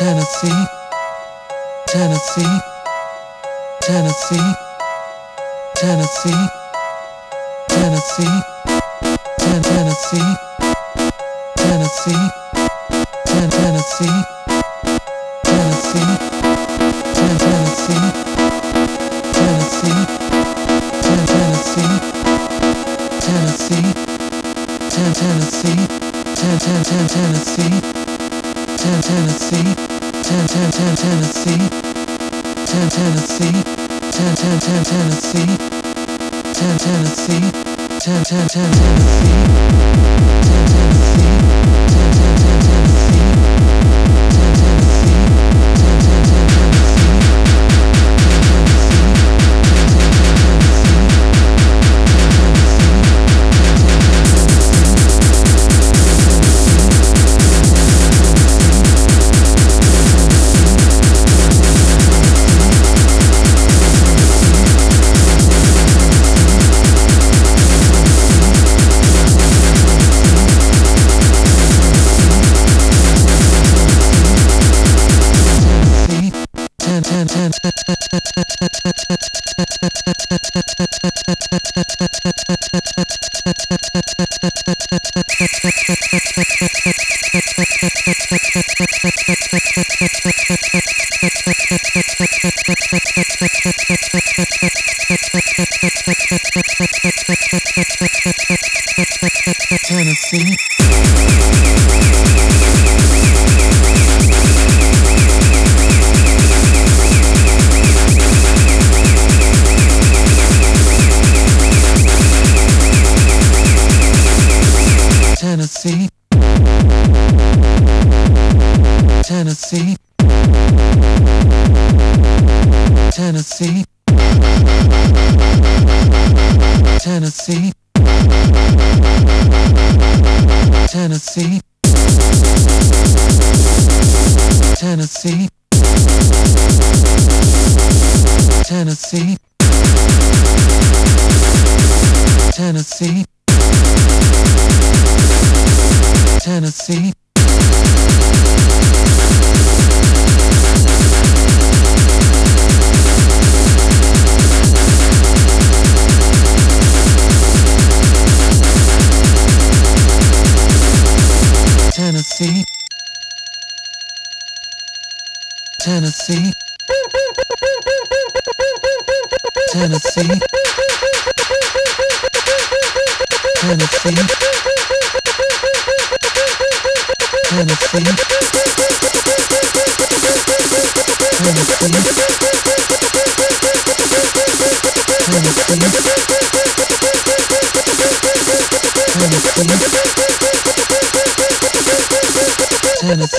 Tennessee, Tennessee, Tennessee, Tennessee, Tennessee, Ten Tennessee, Tennessee, Ten Tennessee, Tennessee, Ten Tennessee, Tennessee, Ten Tennessee, Tennessee, Ten Tennessee, Ten Ten Ten Tennessee, Ten Tennessee, Ten Ten Ten Tennessee, Ten Tennessee, Ten Ten Ten Tennessee, Ten Tennessee, Ten Ten Ten Tennessee, Tennessee. Ten ten Tennessee. Tennessee, Tennessee, Tennessee, Tennessee, Tennessee, Tennessee, Tennessee, Tennessee, Tennessee kind of thing. Kind of thing. Kind of